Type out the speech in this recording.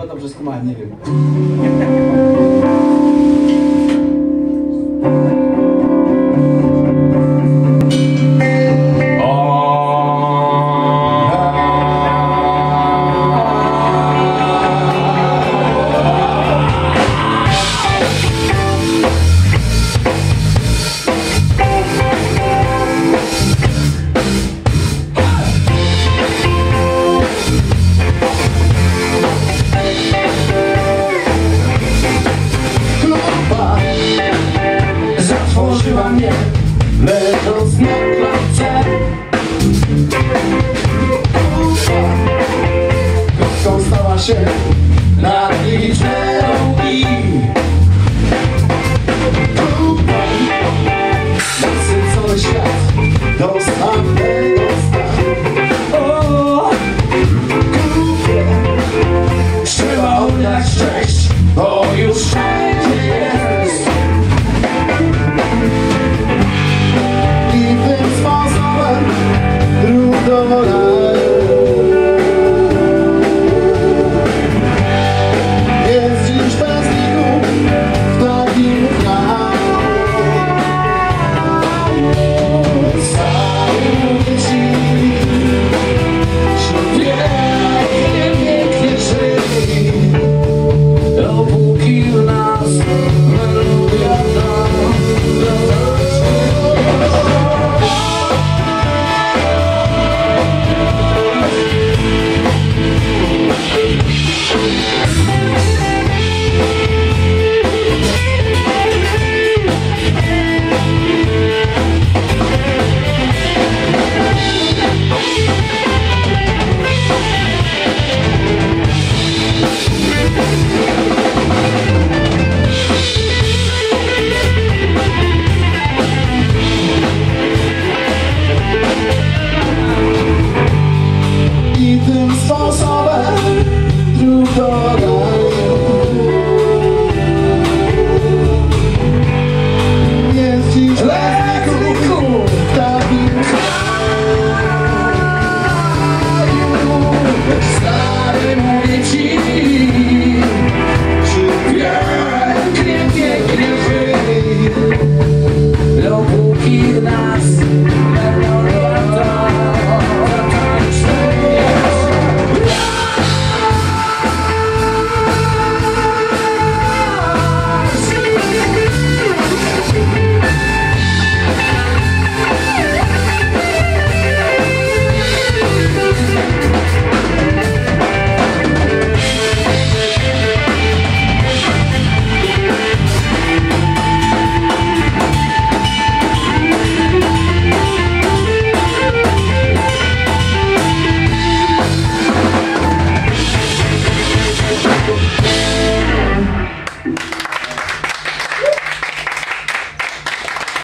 потом же снимаем, не видно. chyba nie. Leżąc na klatce. Kotką stała się. Aleluia. Things fall sober Through the